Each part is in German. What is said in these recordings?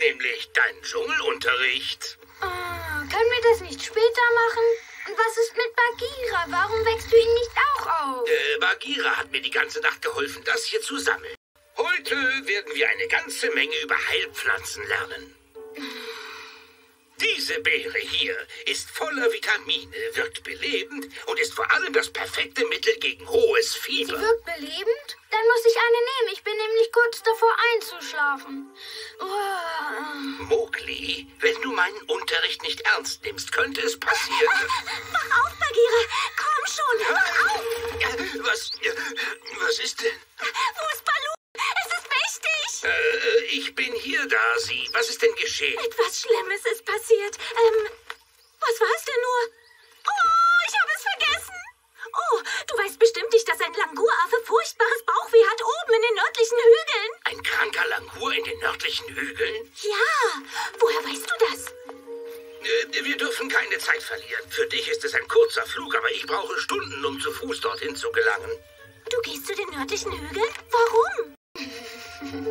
nämlich dein Dschungelunterricht. Oh, können wir das nicht später machen? Und was ist mit Bagheera? Warum wächst du ihn nicht auch auf? Äh, Bagheera hat mir die ganze Nacht geholfen, das hier zu sammeln. Heute werden wir eine ganze Menge über Heilpflanzen lernen. Diese Beere hier ist voller Vitamine, wirkt belebend und ist vor allem das perfekte Mittel gegen hohes Sie Fieber. wirkt belebend? Dann muss ich eine nehmen. Ich bin nämlich kurz davor einzuschlafen. Oh. Mowgli, wenn du meinen Unterricht nicht ernst nimmst, könnte es passieren. Wach Etwas Schlimmes ist passiert. Ähm, was war es denn nur? Oh, ich habe es vergessen! Oh, du weißt bestimmt nicht, dass ein Languraffe furchtbares Bauchweh hat oben in den nördlichen Hügeln. Ein kranker Langur in den nördlichen Hügeln? Ja, woher weißt du das? Äh, wir dürfen keine Zeit verlieren. Für dich ist es ein kurzer Flug, aber ich brauche Stunden, um zu Fuß dorthin zu gelangen. Du gehst zu den nördlichen Hügeln? Warum?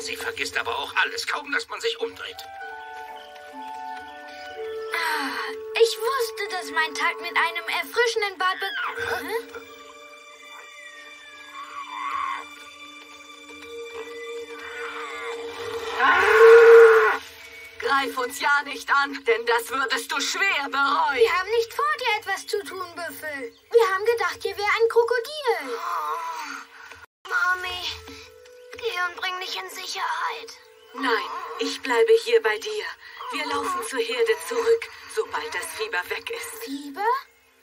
Darcy vergisst aber auch alles, kaum dass man sich umdreht. Ich wusste, dass mein Tag mit einem erfrischenden Bad be Hä? Greif uns ja nicht an, denn das würdest du schwer bereuen. Wir haben nicht vor, dir etwas zu tun, Büffel. Wir haben gedacht, hier wäre ein Krokodil. Und bring mich in Sicherheit. Nein, ich bleibe hier bei dir. Wir laufen zur Herde zurück, sobald das Fieber weg ist. Fieber?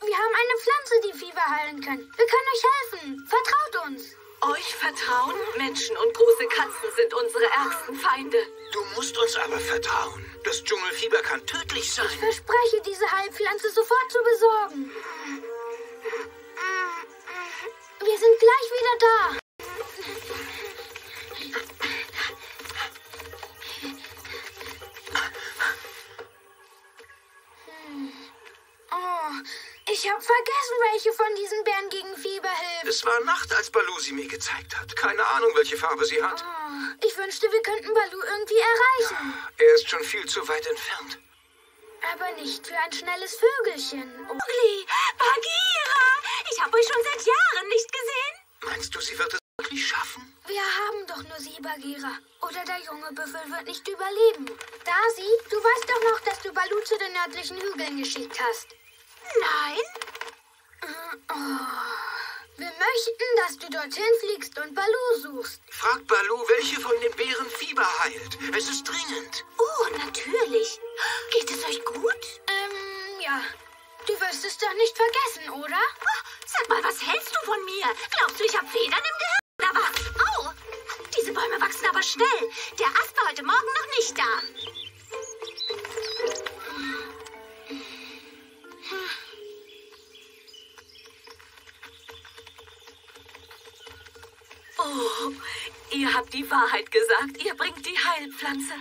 Wir haben eine Pflanze, die Fieber heilen kann. Wir können euch helfen. Vertraut uns. Euch vertrauen? Menschen und große Katzen sind unsere ärgsten Feinde. Du musst uns aber vertrauen. Das Dschungelfieber kann tödlich sein. Ich verspreche, diese Heilpflanze sofort zu besorgen. Wir sind gleich wieder da. Ich habe vergessen, welche von diesen Bären gegen Fieber hilft. Es war Nacht, als Balu sie mir gezeigt hat. Keine Ahnung, welche Farbe sie hat. Oh, ich wünschte, wir könnten Balu irgendwie erreichen. Er ist schon viel zu weit entfernt. Aber nicht für ein schnelles Vögelchen. Mowgli, Bagheera, ich habe euch schon seit Jahren nicht gesehen. Meinst du, sie wird es wirklich schaffen? wir haben doch nur sie, Bagheera. Oder der junge Büffel wird nicht überleben. Darcy, du weißt doch noch, dass du Balu zu den nördlichen Hügeln geschickt hast. Nein? Wir möchten, dass du dorthin fliegst und Balu suchst. Frag Balu, welche von den Bären Fieber heilt. Es ist dringend. Oh, natürlich. Geht es euch gut? Ähm, ja. Du wirst es doch nicht vergessen, oder? Oh, sag mal, was hältst du von mir? Glaubst du, ich habe Federn im Gehirn? Oder was? Au! Diese Bäume wachsen aber schnell. Der Ast war heute Morgen noch nicht da. Die Wahrheit gesagt. Ihr bringt die Heilpflanze.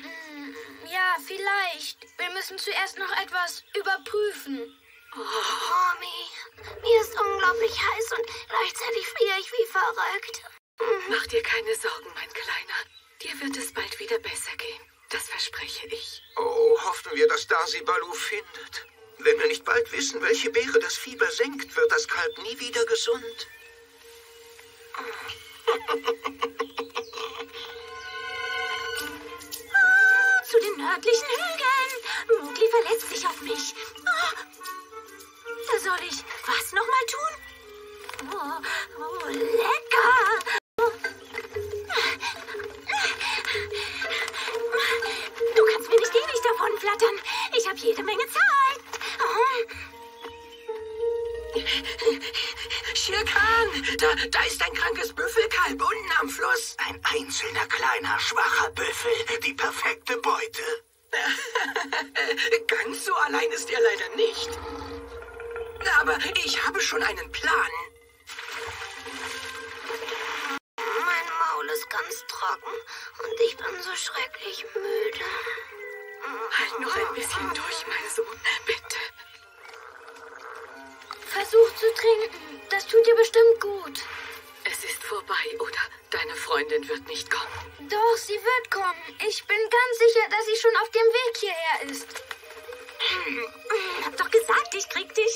Ja, vielleicht. Wir müssen zuerst noch etwas überprüfen. Mami, mir ist unglaublich heiß und gleichzeitig friere ich wie verrückt. Mach dir keine Sorgen, mein Kleiner. Dir wird es bald wieder besser gehen. Das verspreche ich. Oh, hoffen wir, dass Darcy Balu findet. Wenn wir nicht bald wissen, welche Beere das Fieber senkt, wird das Kalb nie wieder gesund. nördlichen Hügeln. Mowgli verlässt sich auf mich. Oh, da soll ich was nochmal tun? Oh, oh, lecker. Du kannst mir nicht ewig davonflattern. Ich habe jede Menge Zeit. Oh. Shere Khan, da, da ist ein krankes Büffelkalb unten am Fluss. Ein einzelner kleiner, schwacher Büffel. Die perfekte Beute. Ganz so allein ist er leider nicht. Aber ich habe schon einen Plan. ganz trocken und ich bin so schrecklich müde. Halt noch ein bisschen durch, mein Sohn. Bitte. Versuch zu trinken. Das tut dir bestimmt gut. Es ist vorbei, oder? Deine Freundin wird nicht kommen. Doch, sie wird kommen. Ich bin ganz sicher, dass sie schon auf dem Weg hierher ist. Ich hab doch gesagt, ich krieg dich.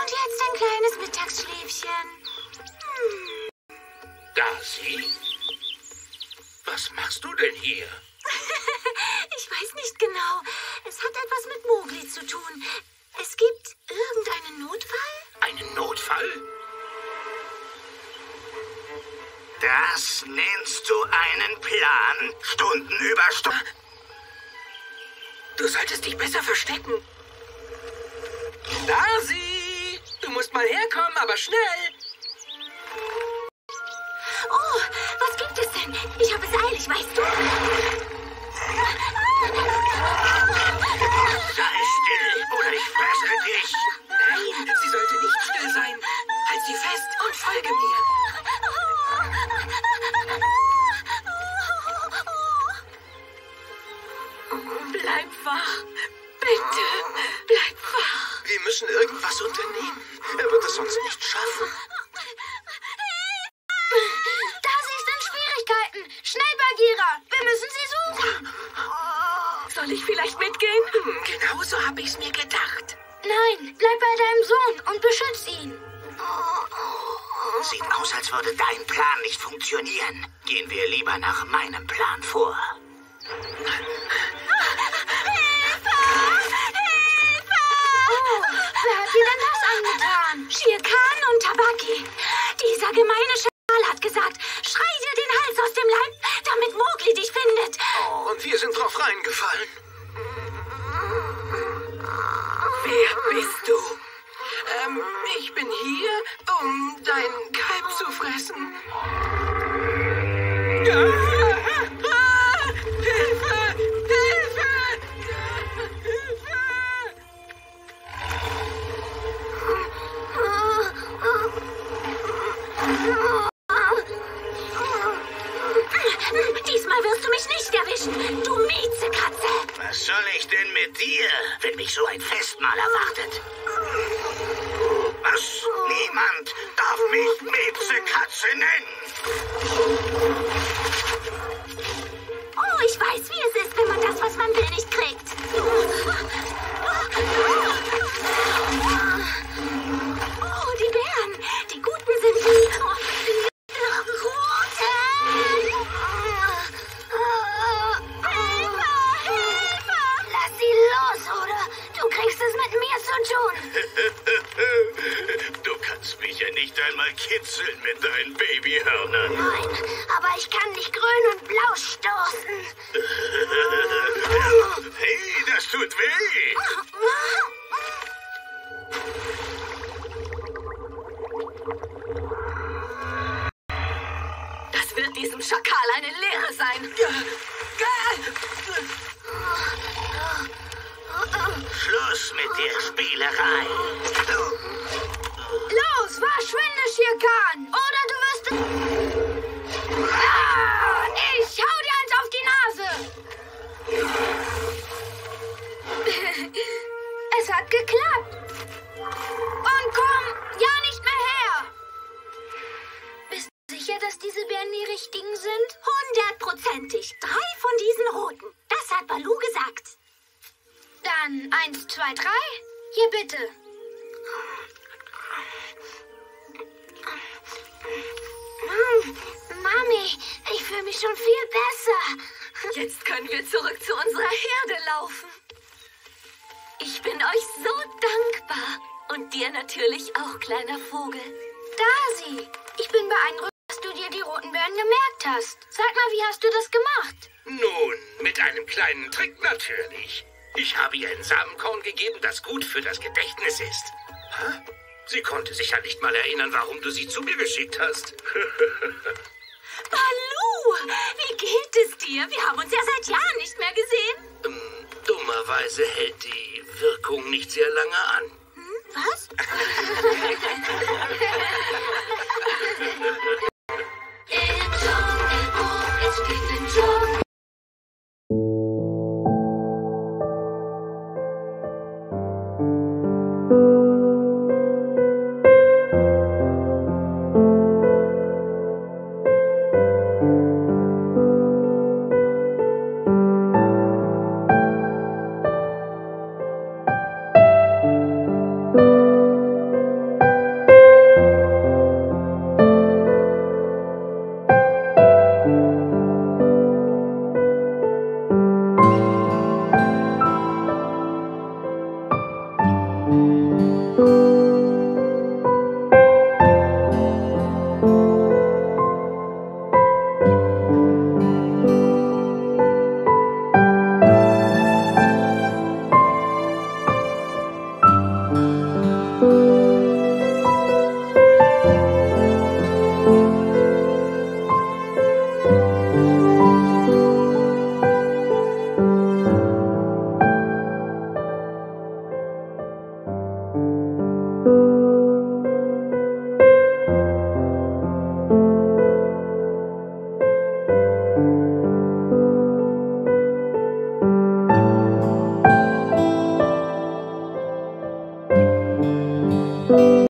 Und jetzt ein kleines Mittagsschläfchen. Darcy? Was machst du denn hier? Ich weiß nicht genau. Es hat etwas mit Mowgli zu tun. Es gibt irgendeinen Notfall? Einen Notfall? Das nennst du einen Plan? Stunden über Stunden. Du solltest dich besser verstecken. Darcy! Du musst mal herkommen, aber schnell! Oh, was gibt es denn? Ich habe es eilig, weißt du? Und beschütz ihn. Sieht aus, als würde dein Plan nicht funktionieren. Gehen wir lieber nach meinem Plan vor. Oh, wer hat dir denn das angetan? Shere Khan und Tabaki. Dieser gemeine Schal hat gesagt, schrei dir den Hals aus dem Leib, damit Mowgli dich findet. Oh, und wir sind drauf reingefallen. Wer bist du? Ähm, ich bin hier, um deinen Kalb zu fressen. Hilfe! Hilfe! Hilfe! Diesmal wirst du mich nicht erwischen, du Miezekatze. Was soll ich denn mit dir, wenn mich so ein Festmahl erwartet? Was? Niemand darf mich Miezekatze nennen. Oh, ich weiß, wie es ist, wenn man das, was man will, nicht kitzeln mit deinen Babyhörnern. Nein, aber ich kann dich grün und blau stoßen. Hey, das tut weh. Das wird diesem Schakal eine Lehre sein. Hundertprozentig. Drei von diesen Roten. Das hat Balu gesagt. Dann eins, zwei, drei. Hier bitte. Mami, ich fühle mich schon viel besser. Jetzt können wir zurück zu unserer Herde laufen. Ich bin euch so dankbar. Und dir natürlich auch, kleiner Vogel. Daisy, ich bin beeindruckt, dir die roten Bären gemerkt hast. Sag mal, wie hast du das gemacht? Nun, mit einem kleinen Trick natürlich. Ich habe ihr ein Samenkorn gegeben, das gut für das Gedächtnis ist. Hä? Sie konnte sich ja nicht mal erinnern, warum du sie zu mir geschickt hast. Balu, wie geht es dir? Wir haben uns ja seit Jahren nicht mehr gesehen. Ähm, Dummerweise hält die Wirkung nicht sehr lange an. Was? Let's keep